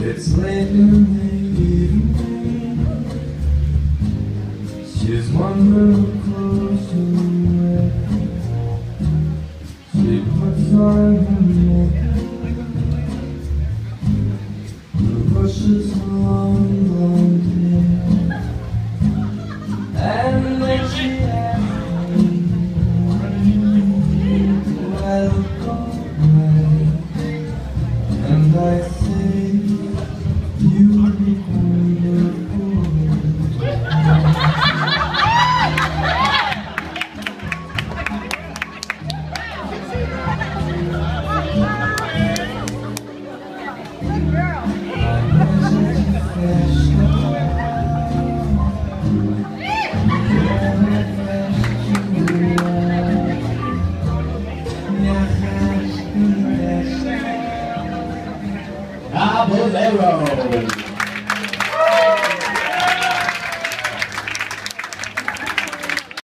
It's raining, She's one close to me. time Caballero.